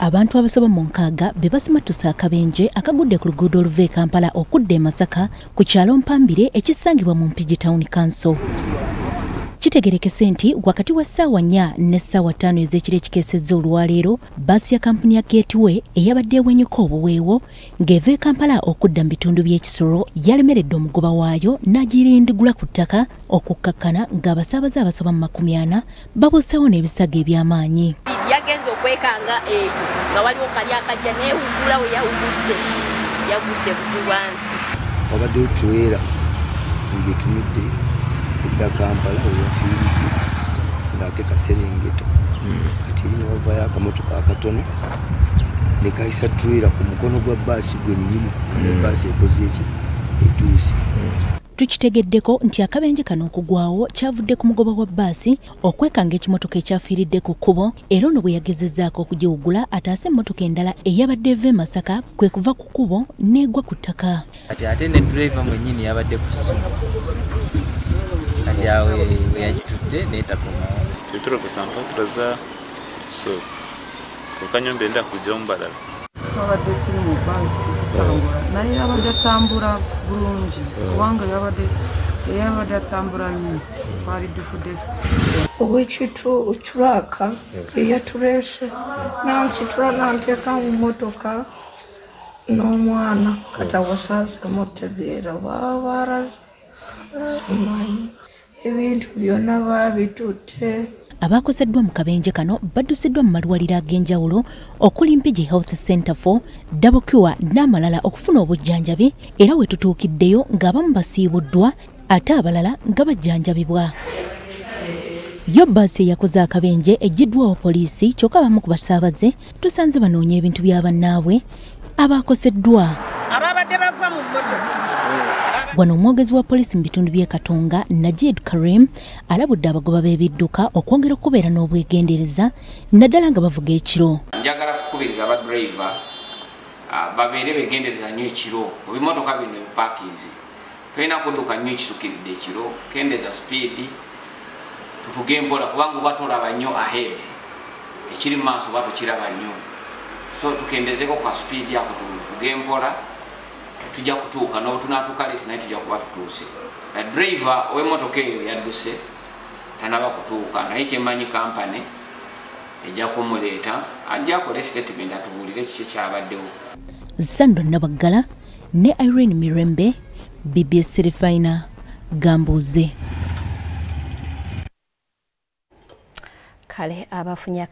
abantu abasoba mu nkaaga be basimatusa akabenje akagudde ku luguudo oluva e kampala okudda e masaka ku kyalo mpambire ekisangibwa mu mpigi town council. Kitegerekese nti wakati wa ssaawa nnya ne ssaawa ttaano ez'ekiro ekikeesezza olwaleero baasi ya kampuni ya gateway eyabadde ewenyuka obuweewo ng'eva e kampala okudda mu bitundu by'ekisoro yalemeredde omugoba waayo n'agirindigula ku ttaka okukkakkana ng'abasaabaze abasoba mu makumi ana babuuseewo n'ebisago eby'amaanyi yagenza okwekanga eyo nga waliwo kali akajja neewugula we yawugudde yagudde budu wansi wabadde otuweera ngaetumidde edda kampala weyafiiridde ng'ate kaserengeto kati eri newavayo akamotoka akatono nekayisa tuweera ku mukono gwa baasi gwennyini ebaasi ekoze eki etuuse tukitegeddeko nti akabenje kano okugwawo kyavudde ku mugoba wa bbaasi okwekanga ekimotoka ekyafiiridde ku kkubo era ono bwe yagezezzaako okugiwugula ataase emmotoka endala eyabadde eva e masaka kwe kuva ku kkubo n'egwa ku ttaka. Kati ate ne driva mwennyini yabadde ku ssimu. Kati awe weyagitudde neetakomawo tetulaba kampala tulaza so okanyumba enda kujjamu balala twabadde kiri mu baasi kutambula. Naye yabadde atambula bulungi kubanga yabadde eyabadde atambula nnyo. Twali dufudde obwekitu turaka eyatuleese nansitula nanteeka mu motoka n'omwana. Katawasaze mutegeera baba baraze simanyi. Ebintu byonna baabitutte abaakoseddwa mu kabenje kano baddusiddwa mu malwaliro ag'enjawulo okuli mpigi health center for dabocure n'amalala okufuna obujjanjabi era we tutuukiddeyo ng'abamu basiibuddwa ate abalala nga bajjanjabibwa. Yo bbaasi eyakoze akabenje ejjiddwawo poliisi kyokka abamu ku basaabaze tusanze banoonya ebintu bya bannaabwe abaakoseddwa ababadde bava mu motoka wano omwogezi wa poliisi mu bitundu by'e katonga najid karim alabudde abagoba b'ebidduka okwongera okubeera n'obwegendereza naddala nga bavuga ekiro. Njagala kukubiriza abadriva babeere begendereza nnyo ekiro. Mu bimotoka bino ebipakinzi tolina kudduka nnyo ekisukiridde ekiro kendeeza sipiidi tuvuge empola kubanga oba tolaba nnyo ahead ekiri mu maaso oba tukiraba nnyo. So tukendezeko kwa sipiidi ako tuvuge empola tujja kutuuka noba tunatuuka leeti naye tujja kuba tutuuse. Driva ow'emmotoka eyo yadduse tanaba kutuuka. Naye kyemmanyi kampany ejja kumuleeta ajja akole statement atubuulire kiki kyabaddewo sando nabaggala ne irene mirembe bbs serefina gambuuze kale abafunye